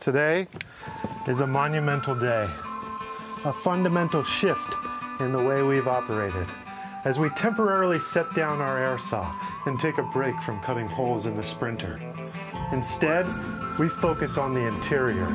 Today is a monumental day, a fundamental shift in the way we've operated. As we temporarily set down our air saw and take a break from cutting holes in the Sprinter. Instead, we focus on the interior,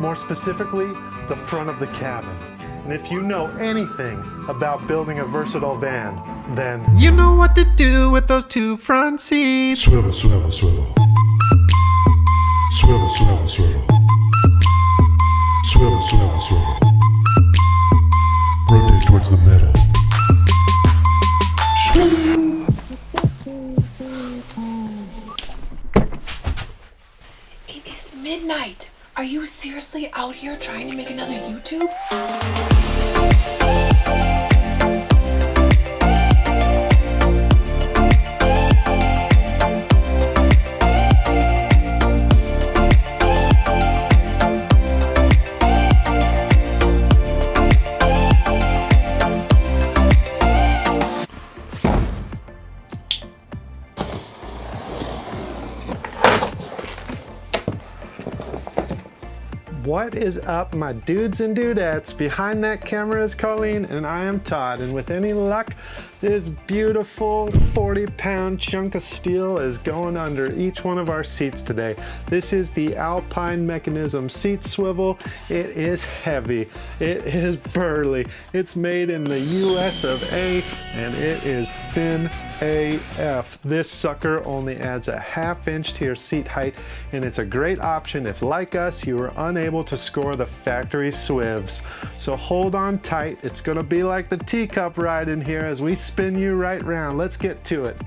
more specifically, the front of the cabin. And if you know anything about building a versatile van, then You know what to do with those two front seats. Swivel, swivel, swivel. Swivel, swivel, swivel. Swivel, swivel, swivel. Rotate towards the middle. It is midnight. Are you seriously out here trying to make another YouTube? What is up, my dudes and dudettes? Behind that camera is Colleen, and I am Todd. And with any luck, this beautiful 40 pound chunk of steel is going under each one of our seats today. This is the Alpine Mechanism seat swivel. It is heavy, it is burly, it's made in the US of A, and it is thin AF. This sucker only adds a half inch to your seat height and it's a great option if like us you were unable to score the factory swivs. So hold on tight, it's gonna be like the teacup ride in here as we spin you right round. Let's get to it.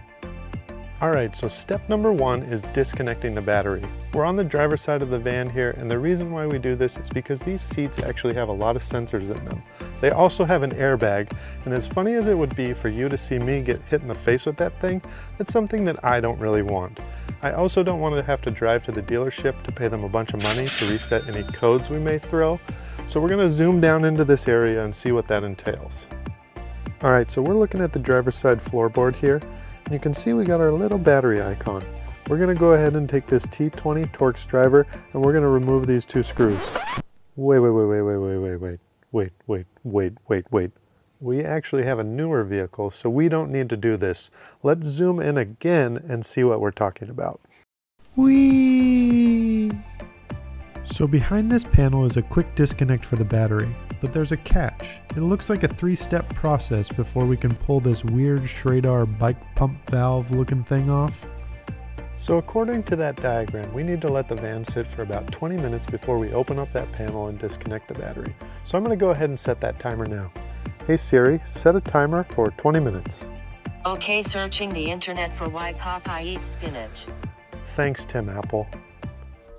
All right, so step number one is disconnecting the battery. We're on the driver's side of the van here, and the reason why we do this is because these seats actually have a lot of sensors in them. They also have an airbag, and as funny as it would be for you to see me get hit in the face with that thing, it's something that I don't really want. I also don't want to have to drive to the dealership to pay them a bunch of money to reset any codes we may throw, so we're going to zoom down into this area and see what that entails. All right, so we're looking at the driver's side floorboard here. And you can see we got our little battery icon. We're gonna go ahead and take this T20 Torx driver and we're gonna remove these two screws. Wait, wait, wait, wait, wait, wait, wait, wait, wait, wait, wait, wait, wait. We actually have a newer vehicle, so we don't need to do this. Let's zoom in again and see what we're talking about. Whee! So behind this panel is a quick disconnect for the battery, but there's a catch. It looks like a three-step process before we can pull this weird Schrader bike pump valve looking thing off. So according to that diagram, we need to let the van sit for about 20 minutes before we open up that panel and disconnect the battery. So I'm gonna go ahead and set that timer now. Hey Siri, set a timer for 20 minutes. Okay, searching the internet for why Popeye eats spinach. Thanks, Tim Apple.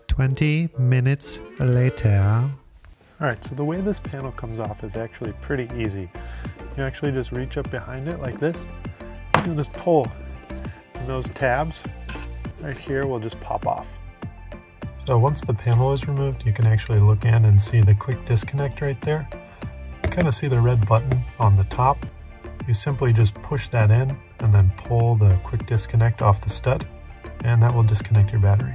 20 minutes later. All right, so the way this panel comes off is actually pretty easy. You actually just reach up behind it like this, and just pull. And those tabs right here will just pop off. So once the panel is removed, you can actually look in and see the quick disconnect right there. You kind of see the red button on the top. You simply just push that in and then pull the quick disconnect off the stud, and that will disconnect your battery.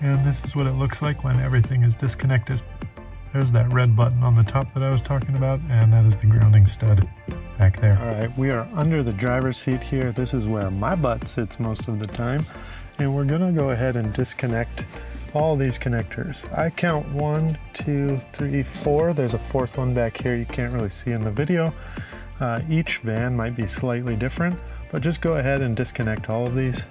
And this is what it looks like when everything is disconnected. There's that red button on the top that I was talking about, and that is the grounding stud back there. All right, we are under the driver's seat here. This is where my butt sits most of the time. And we're gonna go ahead and disconnect all these connectors. I count one, two, three, four. There's a fourth one back here you can't really see in the video. Uh, each van might be slightly different, but just go ahead and disconnect all of these.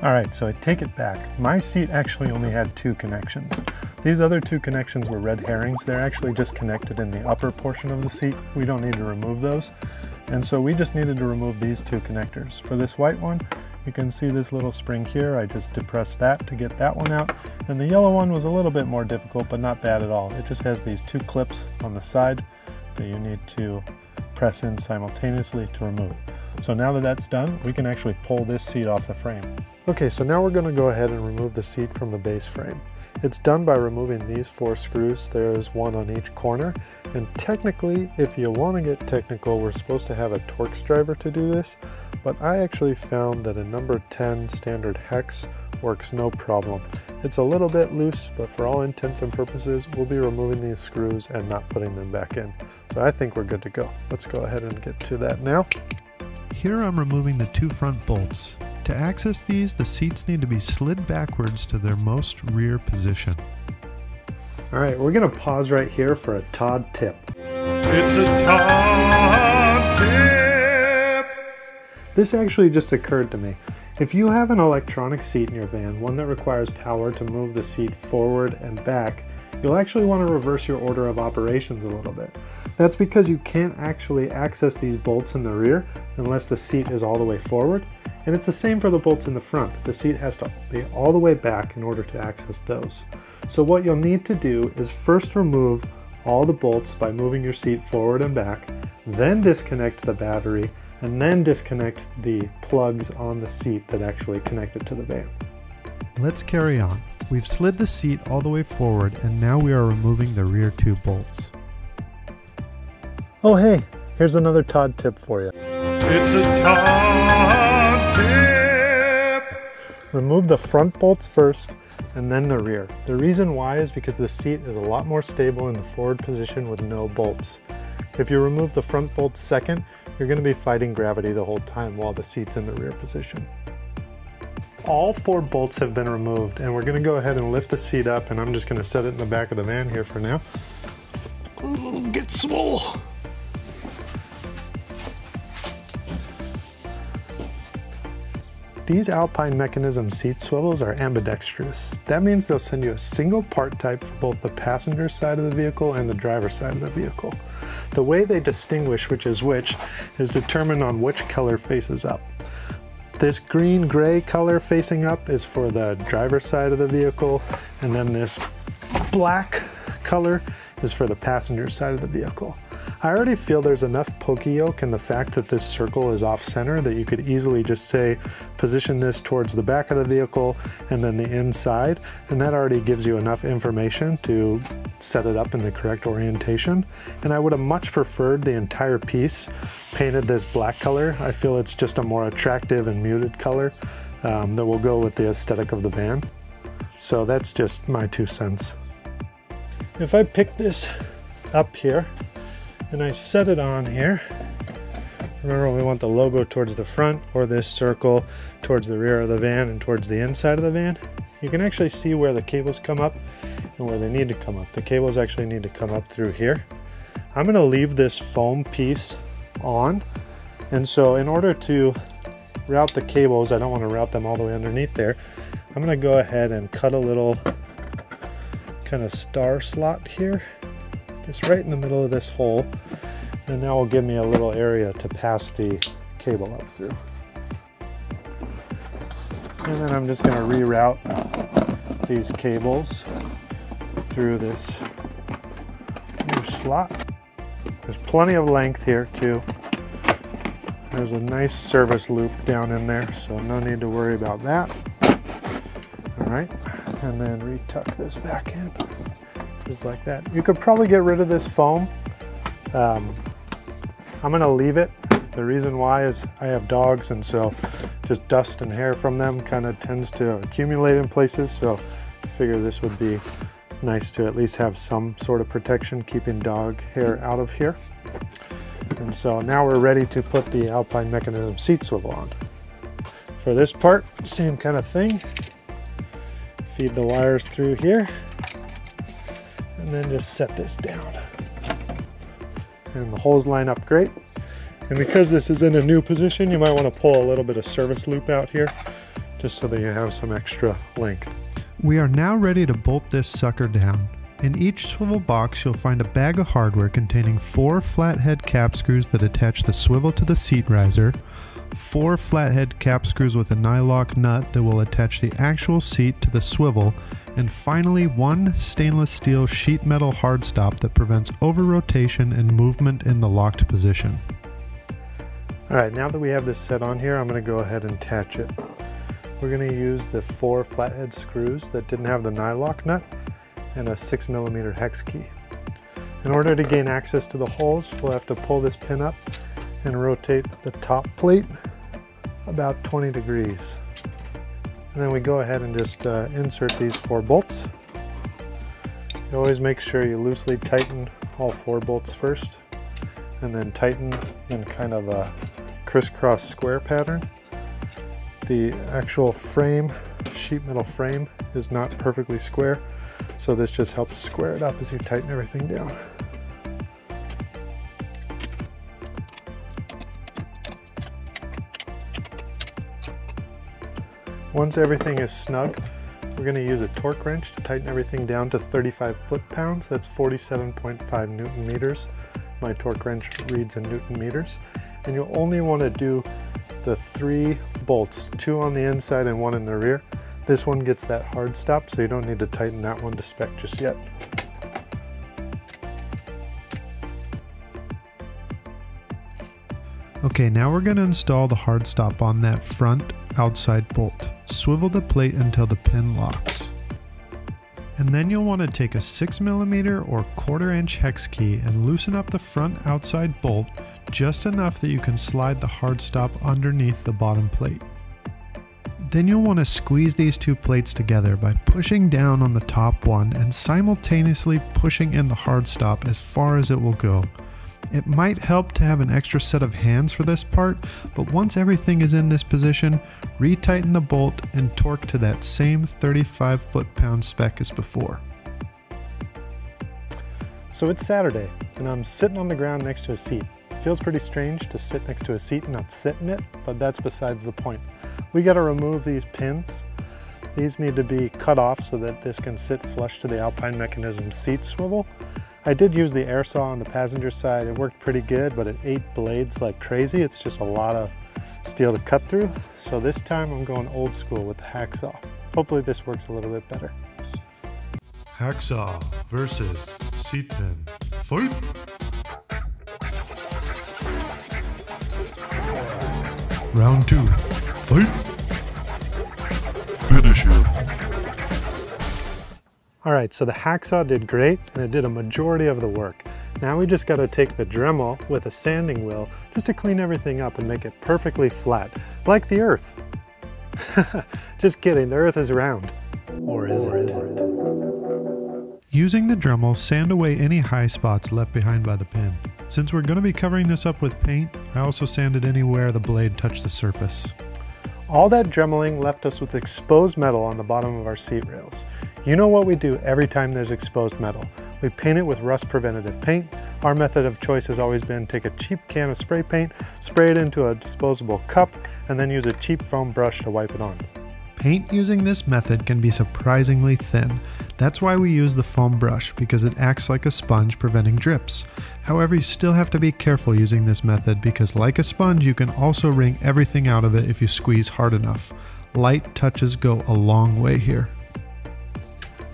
All right, so I take it back. My seat actually only had two connections. These other two connections were red herrings. They're actually just connected in the upper portion of the seat. We don't need to remove those. And so we just needed to remove these two connectors. For this white one, you can see this little spring here. I just depressed that to get that one out. And the yellow one was a little bit more difficult, but not bad at all. It just has these two clips on the side that you need to press in simultaneously to remove. So now that that's done, we can actually pull this seat off the frame. Okay, so now we're gonna go ahead and remove the seat from the base frame. It's done by removing these four screws. There is one on each corner. And technically, if you want to get technical, we're supposed to have a Torx driver to do this. But I actually found that a number 10 standard hex works no problem. It's a little bit loose, but for all intents and purposes, we'll be removing these screws and not putting them back in. So I think we're good to go. Let's go ahead and get to that now. Here I'm removing the two front bolts. To access these, the seats need to be slid backwards to their most rear position. All right, we're gonna pause right here for a Todd tip. It's a Todd tip! This actually just occurred to me. If you have an electronic seat in your van, one that requires power to move the seat forward and back, you'll actually want to reverse your order of operations a little bit. That's because you can't actually access these bolts in the rear unless the seat is all the way forward, and it's the same for the bolts in the front. The seat has to be all the way back in order to access those. So what you'll need to do is first remove all the bolts by moving your seat forward and back, then disconnect the battery, and then disconnect the plugs on the seat that actually connect it to the van. Let's carry on. We've slid the seat all the way forward and now we are removing the rear two bolts. Oh hey, here's another Todd tip for you. It's a Todd tip! Remove the front bolts first and then the rear. The reason why is because the seat is a lot more stable in the forward position with no bolts. If you remove the front bolts second, you're going to be fighting gravity the whole time while the seat's in the rear position. All four bolts have been removed and we're going to go ahead and lift the seat up and I'm just going to set it in the back of the van here for now. Ooh, get swole! These Alpine mechanism seat swivels are ambidextrous. That means they'll send you a single part type for both the passenger side of the vehicle and the driver's side of the vehicle. The way they distinguish which is which is determined on which color faces up. This green gray color facing up is for the driver side of the vehicle, and then this black color is for the passenger side of the vehicle. I already feel there's enough poka-yoke in the fact that this circle is off center that you could easily just say position this towards the back of the vehicle and then the inside and that already gives you enough information to set it up in the correct orientation and I would have much preferred the entire piece painted this black color. I feel it's just a more attractive and muted color um, that will go with the aesthetic of the van. So that's just my two cents. If I pick this up here and I set it on here. Remember we want the logo towards the front or this circle towards the rear of the van and towards the inside of the van. You can actually see where the cables come up and where they need to come up. The cables actually need to come up through here. I'm going to leave this foam piece on and so in order to route the cables, I don't want to route them all the way underneath there, I'm going to go ahead and cut a little kind of star slot here just right in the middle of this hole. And that will give me a little area to pass the cable up through. And then I'm just going to reroute these cables through this new slot. There's plenty of length here too. There's a nice service loop down in there, so no need to worry about that. All right, and then retuck this back in just like that. You could probably get rid of this foam. Um, I'm gonna leave it. The reason why is I have dogs and so just dust and hair from them kind of tends to accumulate in places. So I figure this would be nice to at least have some sort of protection keeping dog hair out of here. And so now we're ready to put the Alpine Mechanism seat swivel on. For this part, same kind of thing. Feed the wires through here and then just set this down. And the holes line up great. And because this is in a new position, you might want to pull a little bit of service loop out here just so that you have some extra length. We are now ready to bolt this sucker down. In each swivel box, you'll find a bag of hardware containing four flathead cap screws that attach the swivel to the seat riser, four flathead cap screws with a nylock nut that will attach the actual seat to the swivel, and finally one stainless steel sheet metal hard stop that prevents over rotation and movement in the locked position. Alright, now that we have this set on here, I'm going to go ahead and attach it. We're going to use the four flathead screws that didn't have the nylock nut and a 6 millimeter hex key. In order to gain access to the holes, we'll have to pull this pin up and rotate the top plate about 20 degrees. And then we go ahead and just uh, insert these four bolts. You always make sure you loosely tighten all four bolts first and then tighten in kind of a crisscross square pattern. The actual frame, sheet metal frame, is not perfectly square, so this just helps square it up as you tighten everything down. Once everything is snug, we're going to use a torque wrench to tighten everything down to 35 foot-pounds. That's 47.5 newton meters. My torque wrench reads in newton meters. And you'll only want to do the three bolts, two on the inside and one in the rear. This one gets that hard stop, so you don't need to tighten that one to spec just yet. Okay, now we're going to install the hard stop on that front outside bolt. Swivel the plate until the pin locks. And then you'll want to take a 6mm or quarter inch hex key and loosen up the front outside bolt just enough that you can slide the hard stop underneath the bottom plate. Then you'll want to squeeze these two plates together by pushing down on the top one and simultaneously pushing in the hard stop as far as it will go. It might help to have an extra set of hands for this part, but once everything is in this position, retighten the bolt and torque to that same 35 foot-pound spec as before. So it's Saturday, and I'm sitting on the ground next to a seat. It feels pretty strange to sit next to a seat and not sit in it, but that's besides the point. We gotta remove these pins. These need to be cut off so that this can sit flush to the Alpine Mechanism seat swivel. I did use the air saw on the passenger side. It worked pretty good, but it ate blades like crazy. It's just a lot of steel to cut through. So this time I'm going old school with the hacksaw. Hopefully this works a little bit better. Hacksaw versus seat pin. Fight! Round two. All right, so the hacksaw did great and it did a majority of the work. Now we just gotta take the Dremel with a sanding wheel just to clean everything up and make it perfectly flat, like the earth. just kidding, the earth is round. Or is it? Using the Dremel, sand away any high spots left behind by the pin. Since we're going to be covering this up with paint, I also sanded anywhere the blade touched the surface. All that dremeling left us with exposed metal on the bottom of our seat rails. You know what we do every time there's exposed metal. We paint it with rust preventative paint. Our method of choice has always been take a cheap can of spray paint, spray it into a disposable cup, and then use a cheap foam brush to wipe it on. Paint using this method can be surprisingly thin. That's why we use the foam brush, because it acts like a sponge preventing drips. However, you still have to be careful using this method because like a sponge, you can also wring everything out of it if you squeeze hard enough. Light touches go a long way here.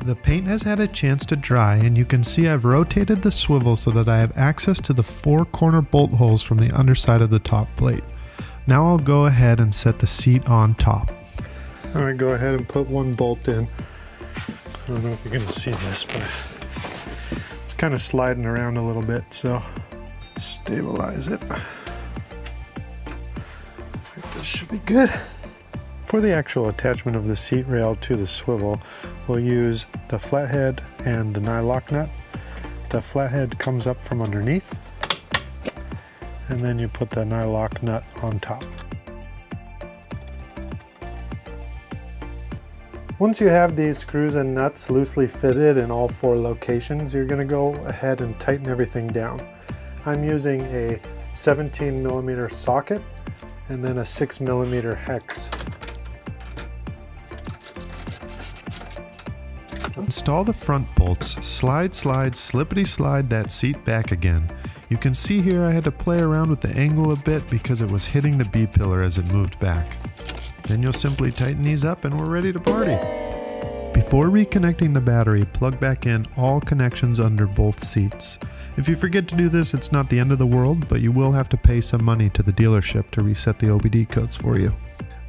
The paint has had a chance to dry and you can see I've rotated the swivel so that I have access to the four corner bolt holes from the underside of the top plate. Now I'll go ahead and set the seat on top. All right, go ahead and put one bolt in. I don't know if you're gonna see this, but it's kind of sliding around a little bit, so stabilize it. This should be good. For the actual attachment of the seat rail to the swivel, we'll use the flathead and the nylock nut. The flathead comes up from underneath, and then you put the nylock nut on top. Once you have these screws and nuts loosely fitted in all four locations, you're going to go ahead and tighten everything down. I'm using a 17 millimeter socket and then a 6 millimeter hex. Install the front bolts, slide, slide, slippity slide that seat back again. You can see here I had to play around with the angle a bit because it was hitting the B-pillar as it moved back. Then you'll simply tighten these up and we're ready to party. Before reconnecting the battery, plug back in all connections under both seats. If you forget to do this, it's not the end of the world, but you will have to pay some money to the dealership to reset the OBD codes for you.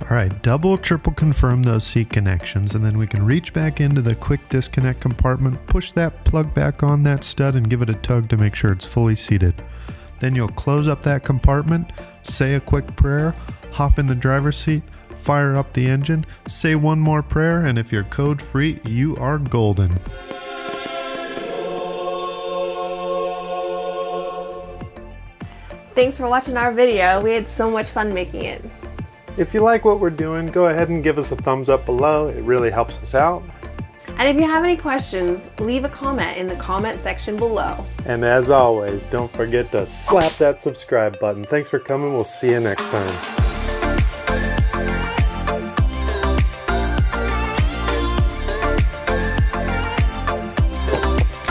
Alright, double triple confirm those seat connections and then we can reach back into the quick disconnect compartment, push that plug back on that stud and give it a tug to make sure it's fully seated. Then you'll close up that compartment, say a quick prayer, hop in the driver's seat, fire up the engine, say one more prayer, and if you're code free, you are golden. Thanks for watching our video. We had so much fun making it. If you like what we're doing, go ahead and give us a thumbs up below. It really helps us out. And if you have any questions, leave a comment in the comment section below. And as always, don't forget to slap that subscribe button. Thanks for coming. We'll see you next time.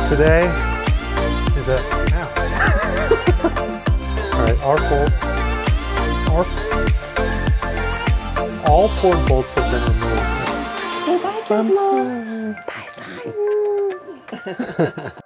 Today is a. All right, our four, our, all four bolts have been removed. Say bye, Gizmo. bye bye.